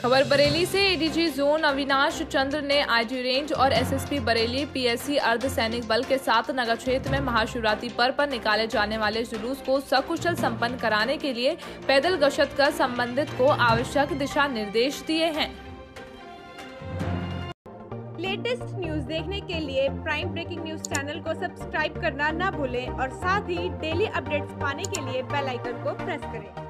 खबर बरेली से ADG zone Avinash Chandra ने आईजी रेंज और एसएसपी बरेली पीएससी अर्ध सैनिक बल के साथ नगर क्षेत्र में महाशिवरात्रि पर्व पर निकाले जाने वाले जुलूस को सकुशल संपन्न कराने के लिए पैदल गश्त कर संबंधित को आवश्यक दिशा निर्देश दिए हैं। लेटेस्ट न्यूज़ देखने के लिए प्राइम ब्रेकिंग न्यूज़ चैनल को सब्सक्राइब करना न भूलें और साथ ही डेली अपडेट्स पाने के लिए बेल आइकन को प्रेस करें।